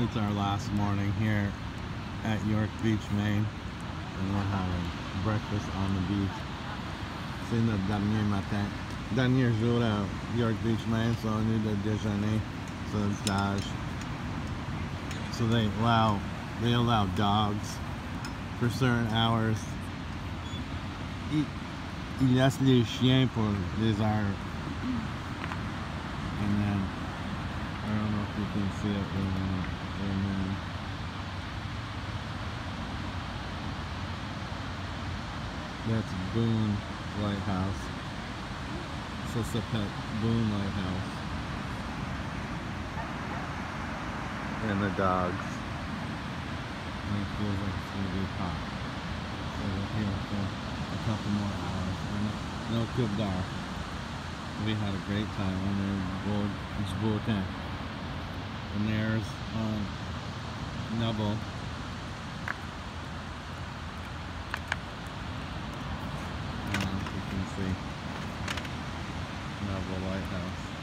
It's our last morning here at York Beach, Maine. And we're having breakfast on the beach. C'est notre dernier matin. Dernier jour à York Beach, Maine. So on est de déjeuner sur le plage. So they allow they allow dogs for certain hours. Ils, ils laissent les chiens pour des heures. And then I don't know if you can see it in the, in the That's Boon Lighthouse. Sisipet Boon Lighthouse. And the dogs. And it feels like it's gonna be hot. So we're here for a couple more hours. No, good bar. We had a great time on there. It's Bhutan. And there's um, Nubble. I don't know if you can see Nubble Lighthouse.